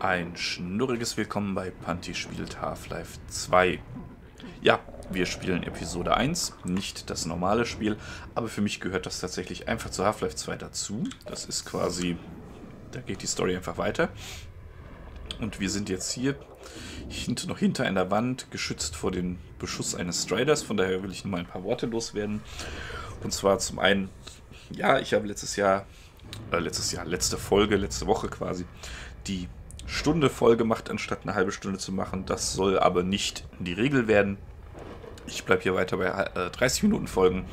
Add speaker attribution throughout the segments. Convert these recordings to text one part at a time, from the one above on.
Speaker 1: Ein schnurriges Willkommen bei Panty spielt Half-Life 2. Ja, wir spielen Episode 1, nicht das normale Spiel, aber für mich gehört das tatsächlich einfach zu Half-Life 2 dazu. Das ist quasi, da geht die Story einfach weiter. Und wir sind jetzt hier hint, noch hinter einer Wand, geschützt vor dem Beschuss eines Striders. Von daher will ich nur mal ein paar Worte loswerden. Und zwar zum einen, ja, ich habe letztes Jahr, äh, letztes Jahr, letzte Folge, letzte Woche quasi, die Stunde voll gemacht, anstatt eine halbe Stunde zu machen. Das soll aber nicht die Regel werden. Ich bleibe hier weiter bei äh, 30 Minuten Folgen.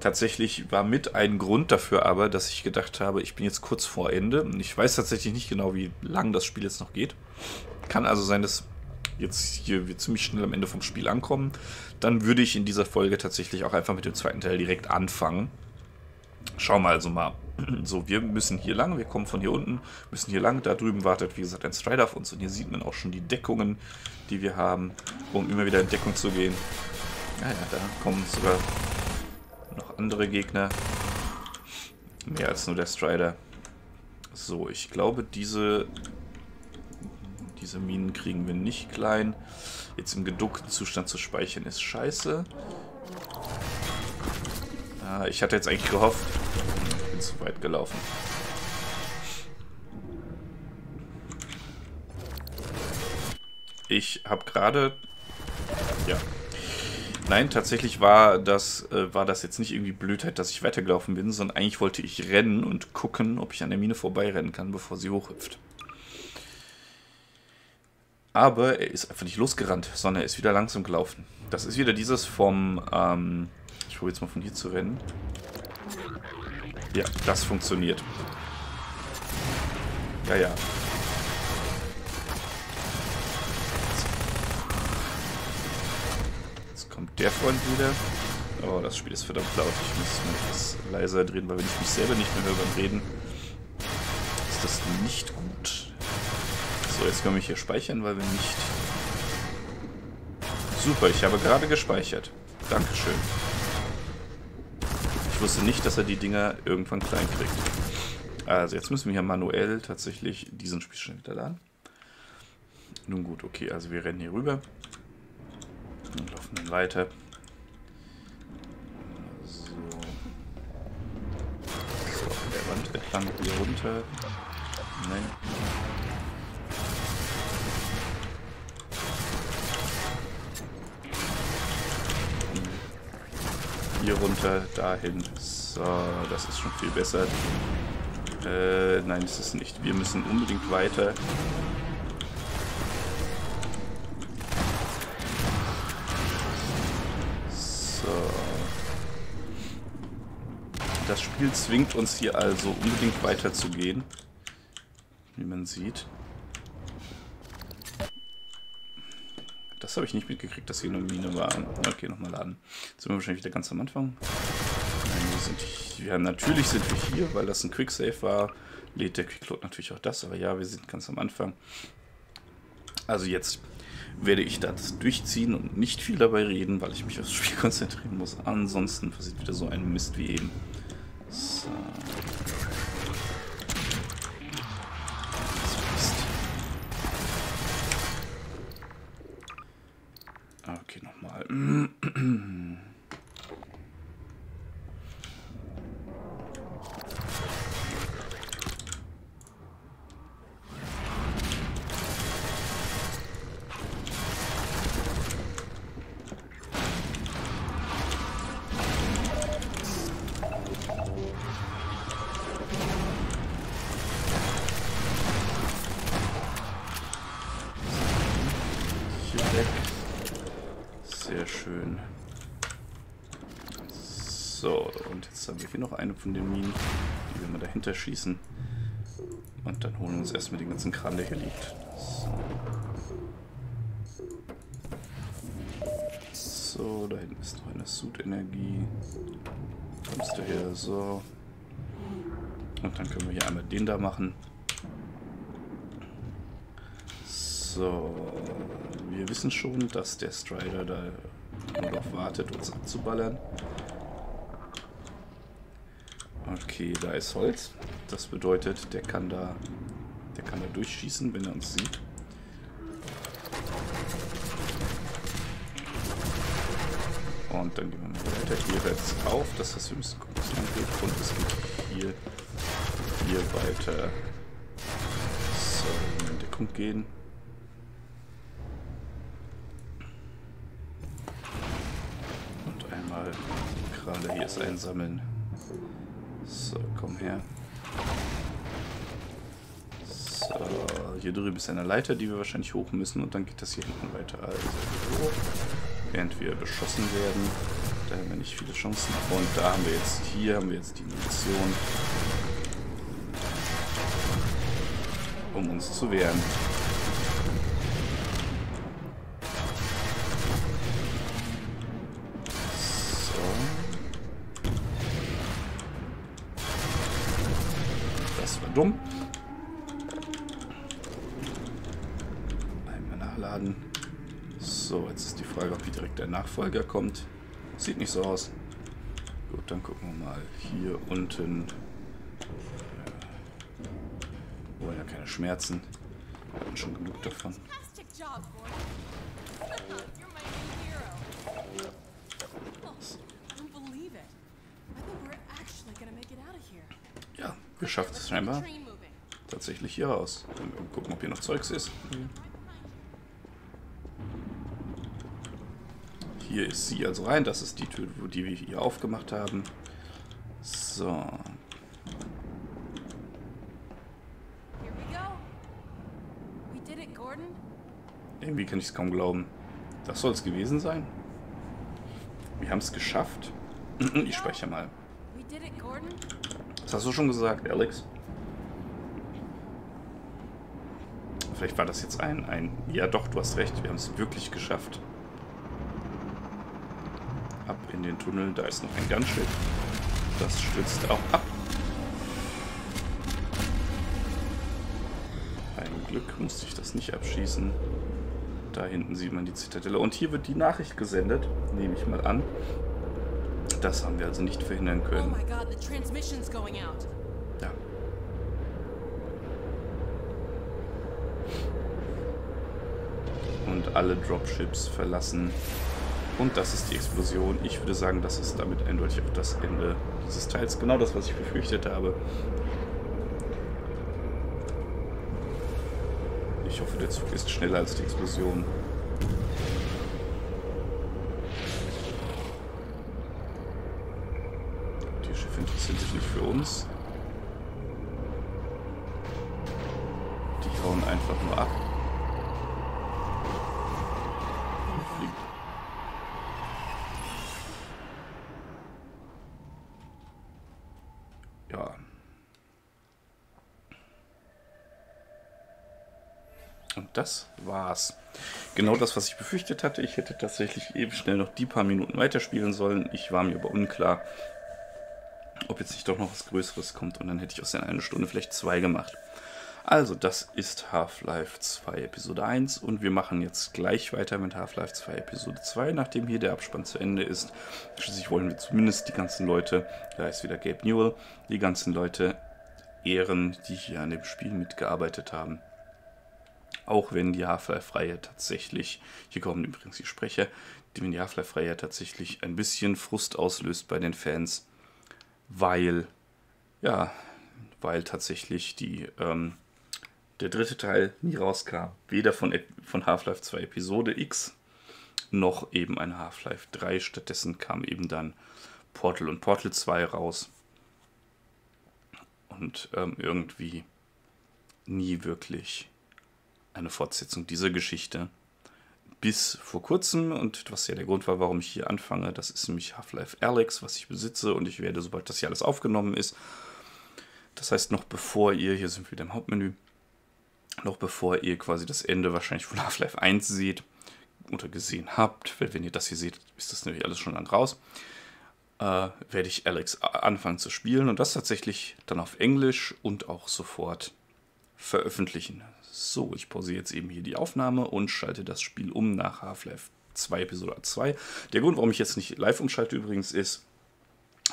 Speaker 1: Tatsächlich war mit ein Grund dafür aber, dass ich gedacht habe, ich bin jetzt kurz vor Ende. Ich weiß tatsächlich nicht genau, wie lang das Spiel jetzt noch geht. Kann also sein, dass jetzt hier wir ziemlich schnell am Ende vom Spiel ankommen. Dann würde ich in dieser Folge tatsächlich auch einfach mit dem zweiten Teil direkt anfangen. Schauen wir also mal. So, wir müssen hier lang, wir kommen von hier unten, müssen hier lang. Da drüben wartet, wie gesagt, ein Strider auf uns und hier sieht man auch schon die Deckungen, die wir haben, um immer wieder in Deckung zu gehen. Ja, ja, da kommen sogar noch andere Gegner. Mehr als nur der Strider. So, ich glaube, diese, diese Minen kriegen wir nicht klein. Jetzt im geduckten Zustand zu speichern ist scheiße. Ah, ich hatte jetzt eigentlich gehofft, ich bin zu weit gelaufen. Ich habe gerade... Ja. Nein, tatsächlich war das, äh, war das jetzt nicht irgendwie Blödheit, dass ich weitergelaufen bin, sondern eigentlich wollte ich rennen und gucken, ob ich an der Mine vorbeirennen kann, bevor sie hochhüpft. Aber er ist einfach nicht losgerannt, sondern er ist wieder langsam gelaufen. Das ist wieder dieses vom... Ähm, ich probiere jetzt mal von hier zu rennen. Ja, das funktioniert. Ja, ja. Jetzt kommt der Freund wieder. Oh, das Spiel ist verdammt laut. Ich muss mal etwas leiser drehen, weil wenn ich mich selber nicht mehr höre beim Reden, ist das nicht gut. So, jetzt können wir hier speichern, weil wir nicht... Super, ich habe gerade gespeichert. Dankeschön. Ich wusste nicht, dass er die Dinger irgendwann klein kriegt. Also jetzt müssen wir hier manuell tatsächlich diesen Spielstand hinterladen. Nun gut, okay, also wir rennen hier rüber. Und laufen dann weiter. So. So, der Wand entlang hier runter. Nein. Hier runter, dahin. So, das ist schon viel besser. Äh, nein, ist es nicht. Wir müssen unbedingt weiter. So. Das Spiel zwingt uns hier also unbedingt weiter zu gehen. Wie man sieht. Das habe ich nicht mitgekriegt, dass hier eine Mine war. Okay, nochmal laden. Jetzt sind wir wahrscheinlich wieder ganz am Anfang. Nein, wir sind hier. Ja, natürlich sind wir hier, weil das ein Quicksave war. Lädt der Quickload natürlich auch das, aber ja, wir sind ganz am Anfang. Also jetzt werde ich das durchziehen und nicht viel dabei reden, weil ich mich aufs Spiel konzentrieren muss. Ansonsten passiert wieder so ein Mist wie eben. Von den Minen, die wir mal dahinter schießen. Und dann holen wir uns erstmal den ganzen Kram, der hier liegt. So, so da hinten ist noch eine Suit-Energie. Kommst du her, so. Und dann können wir hier einmal den da machen. So, wir wissen schon, dass der Strider da nur noch wartet, uns abzuballern. Okay, da ist Holz. Das bedeutet, der kann da Der kann da durchschießen, wenn er uns sieht. Und dann gehen wir mal weiter. Hier hört es auf. Das heißt, wir müssen gucken, was man geht. Und es geht hier, hier weiter. So, in Deckung gehen. Und einmal gerade hier ist einsammeln. So, komm her. So, hier drüben ist eine Leiter, die wir wahrscheinlich hoch müssen. Und dann geht das hier hinten weiter. Also hoch während wir beschossen werden. Da haben wir nicht viele Chancen. Und da haben wir jetzt, hier haben wir jetzt die Munition, um uns zu wehren. Nachfolger kommt. Sieht nicht so aus. Gut, dann gucken wir mal. Hier unten. Wir wollen ja keine Schmerzen. Wir haben schon genug davon. Ja, geschafft es scheinbar. Tatsächlich hier raus. Gucken, ob hier noch Zeugs ist. Mhm. Hier ist sie also rein. Das ist die Tür, die wir hier aufgemacht haben. So. Irgendwie kann ich es kaum glauben. Das soll es gewesen sein. Wir haben es geschafft. ich spreche mal. Das hast du schon gesagt, Alex. Vielleicht war das jetzt ein, ein... Ja doch, du hast recht. Wir haben es wirklich geschafft in den Tunnel. Da ist noch ein Gunship. Das stürzt auch ab. Ein Glück musste ich das nicht abschießen. Da hinten sieht man die Zitadelle. Und hier wird die Nachricht gesendet, nehme ich mal an. Das haben wir also nicht verhindern können. Oh ja. Und alle Dropships verlassen und das ist die Explosion. Ich würde sagen, das ist damit eindeutig auch das Ende dieses Teils. Genau das, was ich befürchtet habe. Ich hoffe, der Zug ist schneller als die Explosion. Die Schiffe interessieren sich nicht für uns. Die hauen einfach nur ab. Das war's. Genau das, was ich befürchtet hatte. Ich hätte tatsächlich eben schnell noch die paar Minuten weiterspielen sollen. Ich war mir aber unklar, ob jetzt nicht doch noch was Größeres kommt. Und dann hätte ich aus der eine Stunde vielleicht zwei gemacht. Also, das ist Half-Life 2 Episode 1 und wir machen jetzt gleich weiter mit Half-Life 2 Episode 2, nachdem hier der Abspann zu Ende ist. Schließlich wollen wir zumindest die ganzen Leute, da ist wieder Gabe Newell, die ganzen Leute ehren, die hier an dem Spiel mitgearbeitet haben. Auch wenn die Half-Life-Reihe tatsächlich, hier kommen übrigens die Sprecher, wenn die Half-Life-Reihe tatsächlich ein bisschen Frust auslöst bei den Fans, weil, ja, weil tatsächlich die, ähm, der dritte Teil nie rauskam. Weder von, von Half-Life 2 Episode X noch eben ein Half-Life 3. Stattdessen kam eben dann Portal und Portal 2 raus. Und ähm, irgendwie nie wirklich eine Fortsetzung dieser Geschichte. Bis vor kurzem, und was ja der Grund war, warum ich hier anfange, das ist nämlich Half-Life Alex, was ich besitze, und ich werde, sobald das hier alles aufgenommen ist, das heißt, noch bevor ihr, hier sind wir wieder im Hauptmenü, noch bevor ihr quasi das Ende wahrscheinlich von Half-Life 1 seht oder gesehen habt, wenn ihr das hier seht, ist das nämlich alles schon lang raus, äh, werde ich Alex anfangen zu spielen und das tatsächlich dann auf Englisch und auch sofort veröffentlichen. So, ich pausiere jetzt eben hier die Aufnahme und schalte das Spiel um nach Half-Life 2 Episode 2. Der Grund, warum ich jetzt nicht live umschalte übrigens, ist,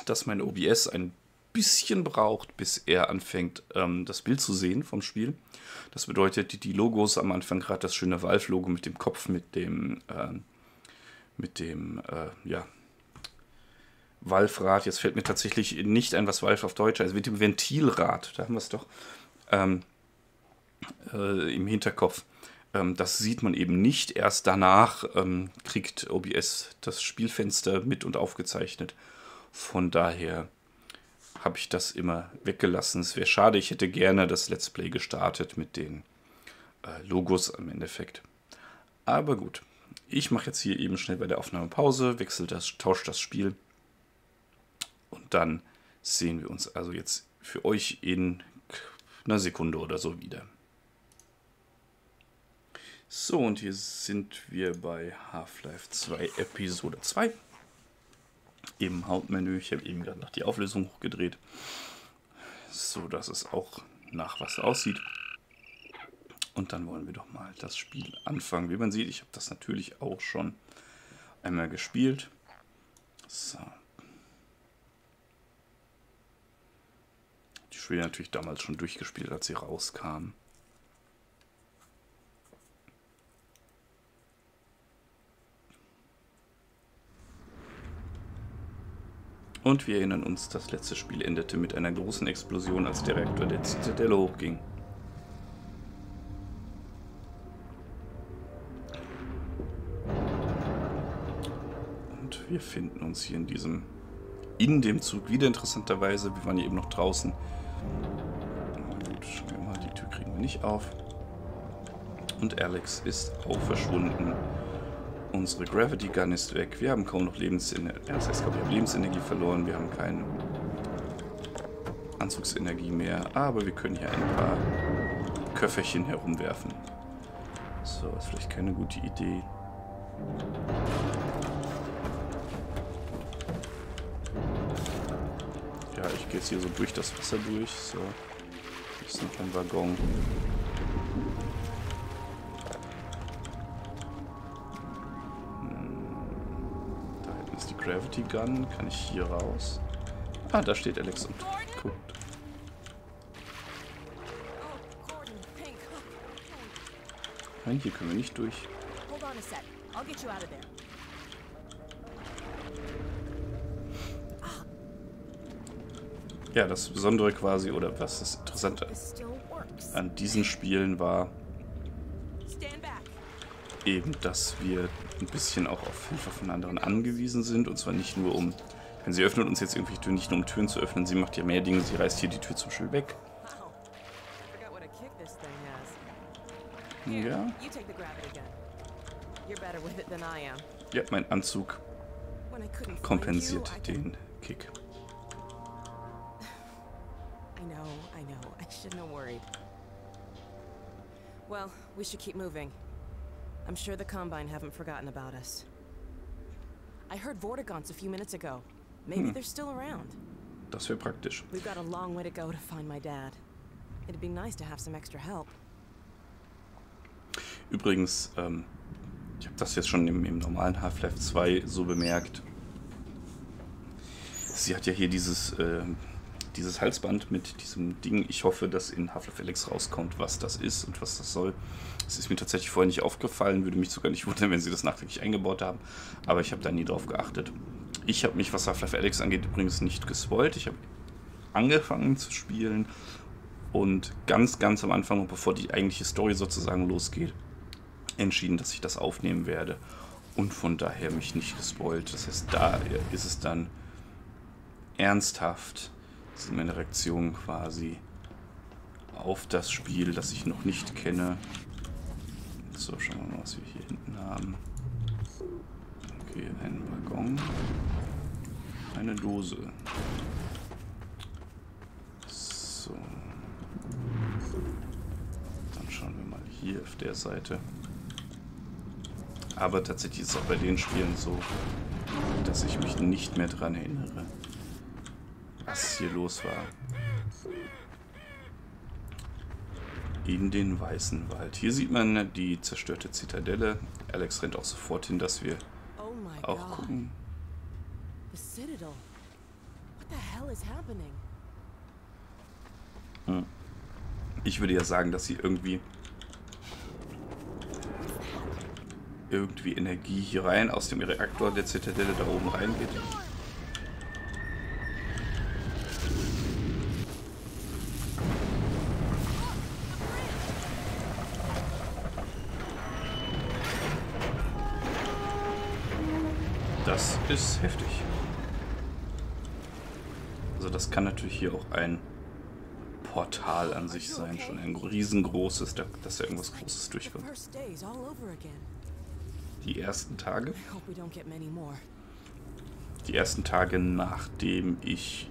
Speaker 1: dass mein OBS ein bisschen braucht, bis er anfängt, ähm, das Bild zu sehen vom Spiel. Das bedeutet, die, die Logos am Anfang, gerade das schöne Valve-Logo mit dem Kopf, mit dem, äh, mit dem, äh, ja, Valve-Rad. Jetzt fällt mir tatsächlich nicht ein, was Valve auf Deutsch heißt. Mit dem Ventilrad, da haben wir es doch ähm, äh, im Hinterkopf. Ähm, das sieht man eben nicht. Erst danach ähm, kriegt OBS das Spielfenster mit und aufgezeichnet. Von daher habe ich das immer weggelassen. Es wäre schade, ich hätte gerne das Let's Play gestartet mit den äh, Logos im Endeffekt. Aber gut, ich mache jetzt hier eben schnell bei der Aufnahme Pause, wechsle das, tausche das Spiel und dann sehen wir uns also jetzt für euch in einer Sekunde oder so wieder. So, und hier sind wir bei Half-Life 2 Episode 2 im Hauptmenü. Ich habe eben gerade noch die Auflösung hochgedreht, so dass es auch nach was aussieht. Und dann wollen wir doch mal das Spiel anfangen. Wie man sieht, ich habe das natürlich auch schon einmal gespielt. So. Die Spiele natürlich damals schon durchgespielt, als sie rauskamen. Und wir erinnern uns, das letzte Spiel endete mit einer großen Explosion, als der Reaktor der Zitadelle hochging. Und wir finden uns hier in diesem, in dem Zug wieder interessanterweise. Wir waren hier eben noch draußen. Gut, schauen wir mal, die Tür kriegen wir nicht auf. Und Alex ist auch verschwunden. Unsere Gravity Gun ist weg. Wir haben kaum noch Lebensenergie. Ja, das heißt, wir haben Lebensenergie verloren. Wir haben keine Anzugsenergie mehr. Aber wir können hier ein paar Köfferchen herumwerfen. So, ist vielleicht keine gute Idee. Ja, ich gehe jetzt hier so durch das Wasser durch. So, hier ist noch ein Waggon. Gravity Gun. Kann ich hier raus? Ah, da steht Alex und guckt. Nein, hier können wir nicht durch. Ja, das Besondere quasi, oder was das Interessante an diesen Spielen war, eben, dass wir ein bisschen auch auf Hilfe von anderen angewiesen sind. Und zwar nicht nur um, wenn sie öffnet uns jetzt irgendwie nicht nur um Türen zu öffnen, sie macht ja mehr Dinge, sie reißt hier die Tür zum Beispiel weg. Ja. Ja, mein Anzug kompensiert den Kick. I know, I know. I shouldn't have worried. Well, we should keep moving. I'm sure the Combine haven't forgotten about us. I heard Vortigons a few minutes ago. Maybe hm. they're still around. Das wäre praktisch. We've got a long way to go to find my dad. It'd be nice to have some extra help. Übrigens, ähm, ich habe das jetzt schon im, im normalen Half-Life 2 so bemerkt. Sie hat ja hier dieses äh, dieses Halsband mit diesem Ding. Ich hoffe, dass in Half-Life Alex rauskommt, was das ist und was das soll. Das ist mir tatsächlich vorher nicht aufgefallen, würde mich sogar nicht wundern, wenn sie das nachträglich eingebaut haben. Aber ich habe da nie drauf geachtet. Ich habe mich, was Half-Life Alex angeht, übrigens nicht gespoilt. Ich habe angefangen zu spielen und ganz, ganz am Anfang, bevor die eigentliche Story sozusagen losgeht, entschieden, dass ich das aufnehmen werde. Und von daher mich nicht gespoilt. Das heißt, da ist es dann ernsthaft das ist meine Reaktion quasi auf das Spiel, das ich noch nicht kenne. So, schauen wir mal, was wir hier hinten haben. Okay, ein Waggon. Eine Dose. So. Dann schauen wir mal hier auf der Seite. Aber tatsächlich ist es auch bei den Spielen so, dass ich mich nicht mehr daran erinnere was hier los war. In den Weißen Wald. Hier sieht man die zerstörte Zitadelle. Alex rennt auch sofort hin, dass wir oh auch gucken. Hm. Ich würde ja sagen, dass sie irgendwie irgendwie Energie hier rein aus dem Reaktor der Zitadelle da oben reingeht. Also das kann natürlich hier auch ein Portal an sich sein, schon ein riesengroßes, dass da irgendwas Großes durchkommt. Die ersten Tage? Die ersten Tage, nachdem ich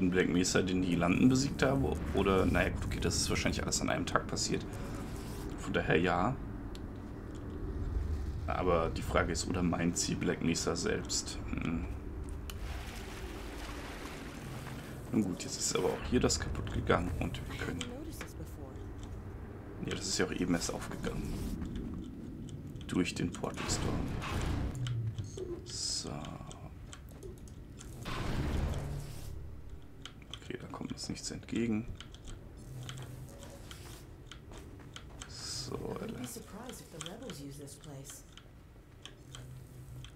Speaker 1: in Black Mesa den Giganten besiegt habe? Oder, naja, gut, okay, das ist wahrscheinlich alles an einem Tag passiert. Von daher ja. Aber die Frage ist, oder meint sie Black Mesa selbst? Hm. Nun gut, jetzt ist aber auch hier das kaputt gegangen und wir können... Ja, das ist ja auch eben erst aufgegangen. Durch den Portal Storm. So. Okay, da kommt uns nichts entgegen. So, Alter.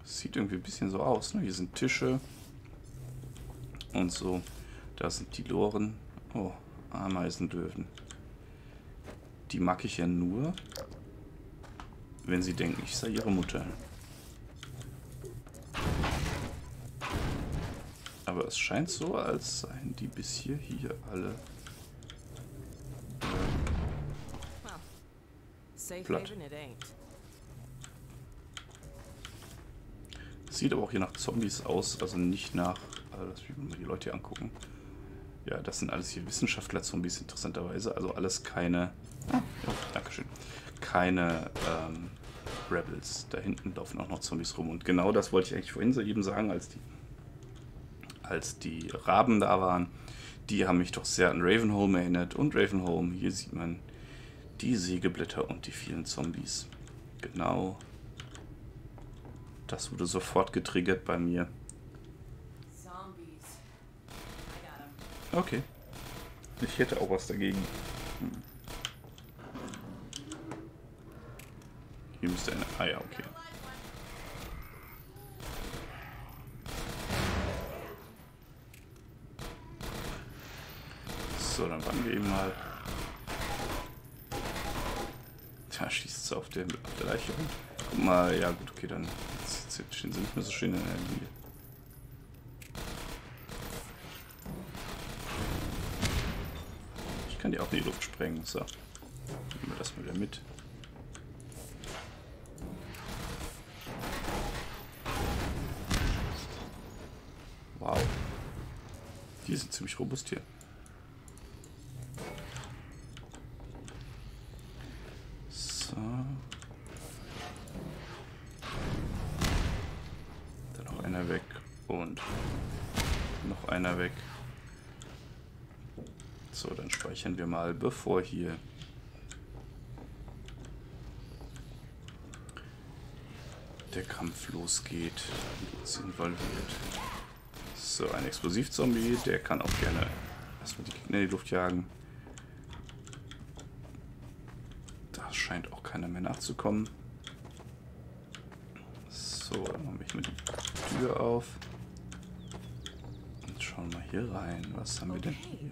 Speaker 1: Sieht irgendwie ein bisschen so aus, ne? Hier sind Tische und so. Da sind die Loren. Oh, Ameisendöwen. Die mag ich ja nur, wenn sie denken, ich sei ihre Mutter. Aber es scheint so, als seien die bis hier, hier alle platt. Sieht aber auch hier nach Zombies aus, also nicht nach, also lass mich mal die Leute hier angucken. Ja, das sind alles hier Wissenschaftler-Zombies, interessanterweise. Also alles keine... Ah, ja, Dankeschön. Keine ähm, Rebels. Da hinten laufen auch noch Zombies rum. Und genau das wollte ich eigentlich vorhin so eben sagen, als die, als die Raben da waren. Die haben mich doch sehr an Ravenholm erinnert. Und Ravenholm, hier sieht man die Sägeblätter und die vielen Zombies. Genau. Das wurde sofort getriggert bei mir. Okay. Ich hätte auch was dagegen. Hm. Hier müsste eine... Ah ja, okay. So, dann warten wir eben mal. Da schießt es auf, der, auf der Leiche rum. Guck mal, ja gut, okay, dann stehen sie nicht mehr so schön in der Linie. Kann die auch in die Luft sprengen. So. Nehmen wir das mal wieder mit. Wow. Die sind ziemlich robust hier. So. Dann noch einer weg und noch einer weg. So, dann speichern wir mal, bevor hier der Kampf losgeht und uns involviert. So, ein Explosivzombie, der kann auch gerne erstmal die Gegner in die Luft jagen. Da scheint auch keiner mehr nachzukommen. So, dann mache ich mir die Tür auf. Und schauen mal hier rein. Was haben wir denn hier?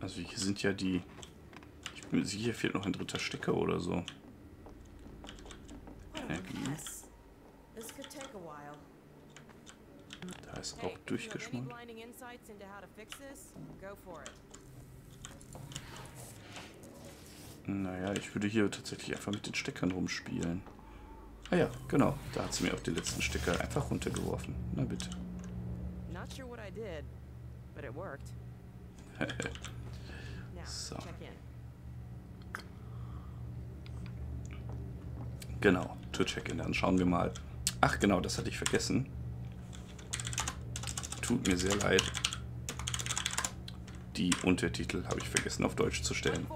Speaker 1: Also hier sind ja die... Ich bin mir sicher, hier fehlt noch ein dritter Stecker oder so. Energie. Da ist auch durchgeschmolzen. Naja, ich würde hier tatsächlich einfach mit den Steckern rumspielen. Ah ja, genau. Da hat sie mir auch die letzten Stecker einfach runtergeworfen. Na bitte. Not sure what I did, but it worked. So.
Speaker 2: Check in.
Speaker 1: Genau, to. Dann schauen wir mal. Ach genau, das hatte ich vergessen. Tut mir sehr leid. Die Untertitel habe ich vergessen auf Deutsch zu stellen.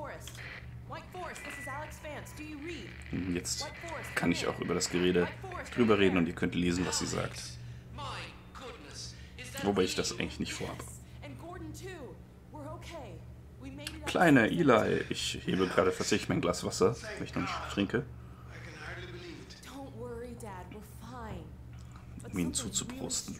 Speaker 1: Und Jetzt kann ich auch über das Gerede drüber reden und ihr könnt lesen, was sie sagt. Wobei ich das eigentlich nicht vorhabe.
Speaker 2: Safe.
Speaker 1: Eli, ich hebe gerade tatsächlich mein Glas Wasser, weil ich noch nicht trinke. Um ihn zuzuprosten.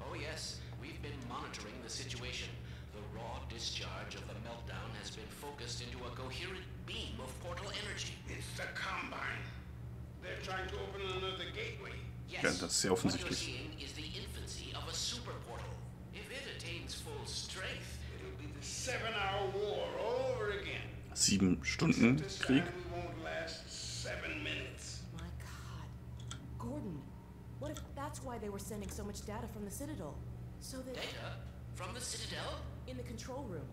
Speaker 3: Oh, yes. We've been monitoring the situation. The raw discharge of the meltdown has been focused into a coherent beam of portal energy.
Speaker 4: It's the Combine. They're trying to open another gateway.
Speaker 3: Yes.
Speaker 1: Ja, das ist sehr offensichtlich. Sieben Stunden
Speaker 4: This
Speaker 1: Krieg.
Speaker 4: time we won't seven minutes.
Speaker 2: My God. Gordon, what if that's why they were sending so much data from the Citadel? So that
Speaker 3: data from the Citadel?
Speaker 2: in the control room,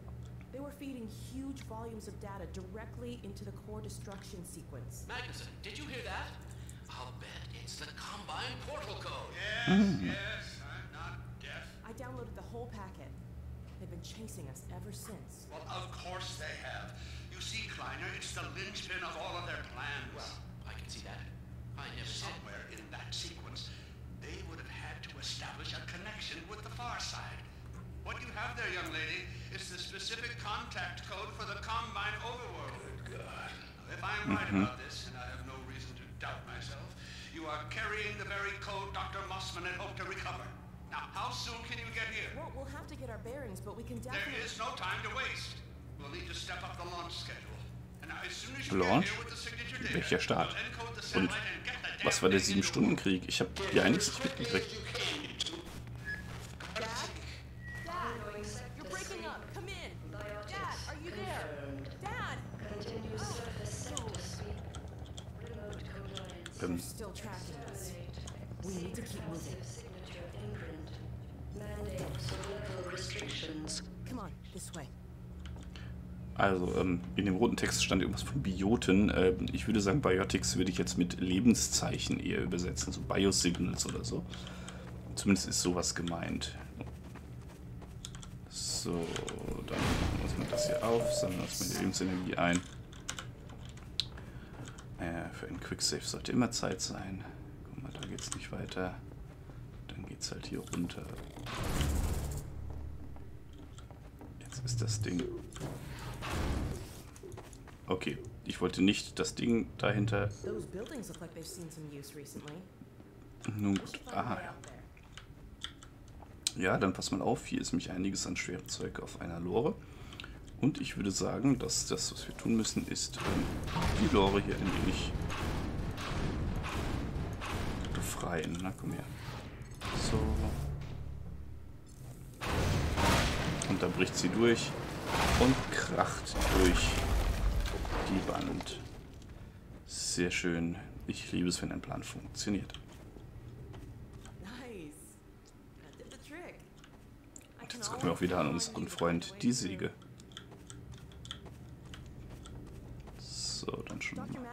Speaker 2: they were feeding huge volumes of data directly into the core destruction sequence.
Speaker 3: Magnuson, did you hear that? I'll bet it's the Combine portal code.
Speaker 4: Yes, mm-hmm. yes, I'm not deaf.
Speaker 2: I downloaded the whole packet. They've been chasing us ever since.
Speaker 4: Well, of course they have. You see, Kleiner, it's the linchpin of all of their plans.
Speaker 3: Well, I can see that. I never said.
Speaker 4: Somewhere in that sequence, they would have had to establish a connection with the far side. What you have there, young lady, is the specific contact code for the Combine overworld. Good God. If I'm right mm-hmm. about this, and I have no reason to doubt myself, you are carrying the very code Dr. Mossman had hoped to recover. Now, how soon can you get here?
Speaker 2: Well, we'll have to get our bearings, but we can
Speaker 4: There
Speaker 2: definitely.
Speaker 4: is no time to waste. We'll need to step up the launch schedule. And now, as soon as you
Speaker 1: Launch?
Speaker 4: get here with the signature data,
Speaker 1: Welcher Start? Und was war der
Speaker 4: thing into orbit.
Speaker 1: Sieben-Stunden-Krieg? Ich habe hier einiges nicht mitgekriegt. Stand irgendwas von Bioten. Ähm, ich würde sagen, Biotics würde ich jetzt mit Lebenszeichen eher übersetzen, so Biosignals oder so. Zumindest ist sowas gemeint. So, dann uns mal das hier auf, sammeln uns die Lebensenergie ein. Äh, für einen Quicksave sollte immer Zeit sein. Guck mal, da geht's nicht weiter. Dann geht's halt hier runter. Jetzt ist das Ding Okay, ich wollte nicht das Ding dahinter. Nun gut. Aha, ja. Ja, dann pass mal auf. Hier ist nämlich einiges an schwerem Zeug auf einer Lore. Und ich würde sagen, dass das, was wir tun müssen, ist ähm, die Lore hier ein wenig befreien. Na, komm her. So. Und da bricht sie durch und kracht durch die Wand. Sehr schön. Ich liebe es, wenn ein Plan funktioniert.
Speaker 2: Can
Speaker 1: Jetzt gucken wir auch wieder an unseren Freund die Säge. So, dann schon
Speaker 2: Dr.
Speaker 1: mal.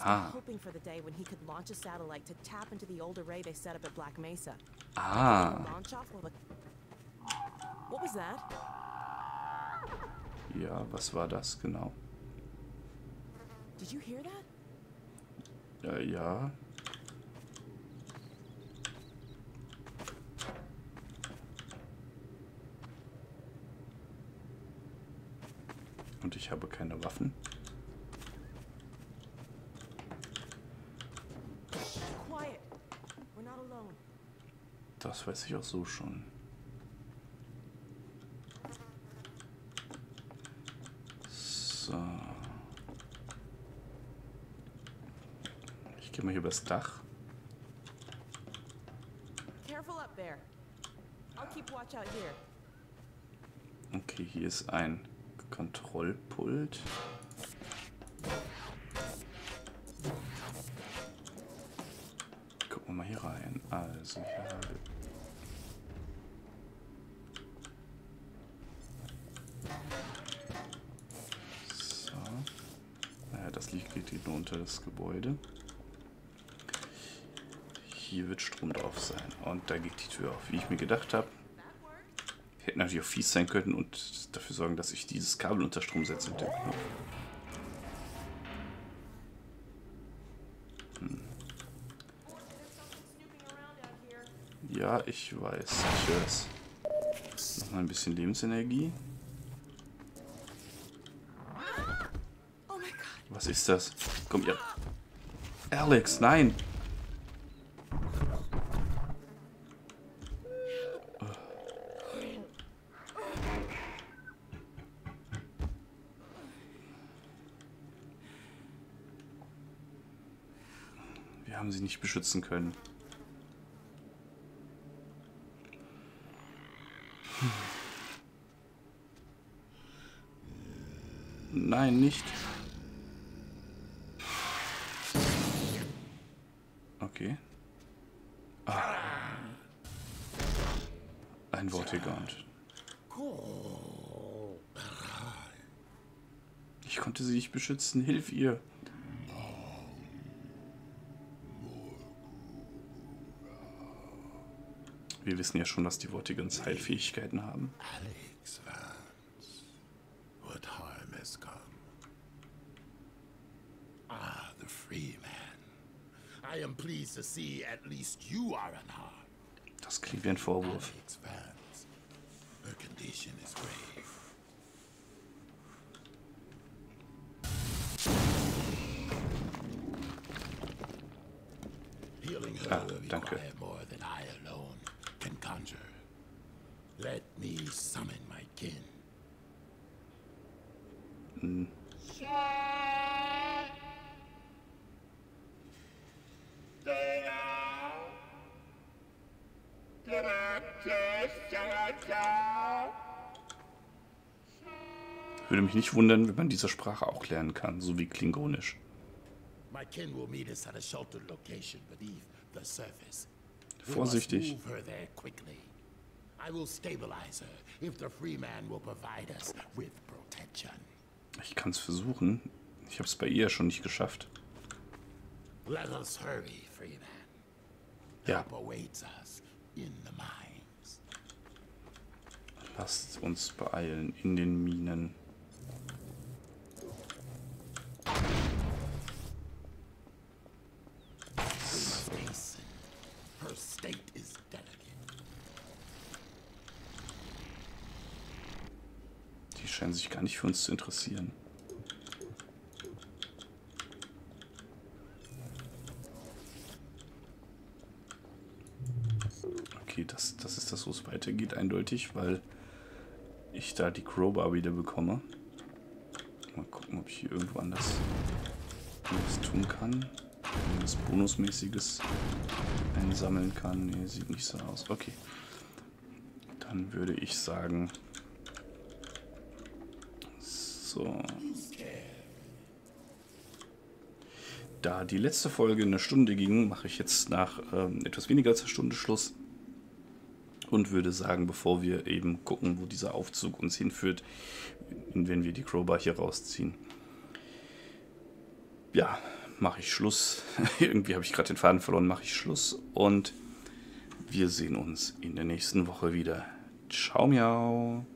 Speaker 1: Ah.
Speaker 2: hoping for the day when he could launch a satellite to tap into the old array they set up at Black Mesa. The
Speaker 1: Ah,
Speaker 2: launch off will. What was that?
Speaker 1: Ja, was war das genau?
Speaker 2: Did you hear that?
Speaker 1: Ja, ja. Und ich habe keine Waffen. Das weiß ich auch so schon. Ich gehe mal hier übers Dach. Okay, hier ist ein Kontrollpult. Gucken wir mal hier rein. Also hier haben wir das Licht geht hier unter das Gebäude. Hier wird Strom drauf sein. Und da geht die Tür auf. Wie ich mir gedacht habe. Hätte natürlich auch fies sein können und dafür sorgen, dass ich dieses Kabel unter Strom setze mit dem Knopf. Hm. Ja, ich weiß. Ich höre es. Nochmal ein bisschen Lebensenergie. Was ist das? Komm, ihr. Alex, nein! Wir haben sie nicht beschützen können. Nein, nicht. Okay. Ah. Ein Vortigant. Ich konnte sie nicht beschützen. Hilf ihr. Wir wissen ja schon, dass die Vortigans Heilfähigkeiten haben.
Speaker 5: Alex Vance, what harm has come? Ah, the free man. I am pleased to see at least you are unharmed.
Speaker 1: Das klingt wie ein Vorwurf.
Speaker 5: Alex Vance, her condition is grave.
Speaker 1: Ah, danke.
Speaker 5: Can conjure. Let me summon my kin.
Speaker 1: Würde mich nicht wundern, wenn man diese Sprache auch lernen kann, so wie Klingonisch.
Speaker 5: My kin will meet us at a sheltered location beneath the surface.
Speaker 1: Vorsichtig.
Speaker 5: must move her there quickly. I will stabilize her if the free man will provide us with protection.
Speaker 1: Ich kann es versuchen. Ich habe es bei ihr schon nicht geschafft.
Speaker 5: Let us hurry, free man.
Speaker 1: Ja,
Speaker 5: Help awaits us in the mines.
Speaker 1: lasst uns beeilen in den Minen.
Speaker 5: Hasten. Her state is delicate.
Speaker 1: Die scheinen sich gar nicht für uns zu interessieren. Okay, das, das ist das, wo es weitergeht, eindeutig, weil ich da die Crowbar wieder bekomme. Mal gucken, ob ich hier irgendwo anders was tun kann. Irgendwas Bonusmäßiges einsammeln kann. Nee, sieht nicht so aus. Okay. Dann würde ich sagen, so. Da die letzte Folge eine Stunde ging, mache ich jetzt nach ähm, etwas weniger als einer Stunde Schluss. Und würde sagen, bevor wir eben gucken, wo dieser Aufzug uns hinführt, wenn wir die Crowbar hier rausziehen. Ja, mache ich Schluss. Irgendwie habe ich gerade den Faden verloren, mache ich Schluss. Und wir sehen uns in der nächsten Woche wieder. Ciao, miau.